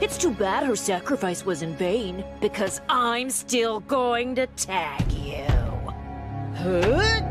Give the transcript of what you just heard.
It's too bad her sacrifice was in vain, because I'm still going to tag you. Huh?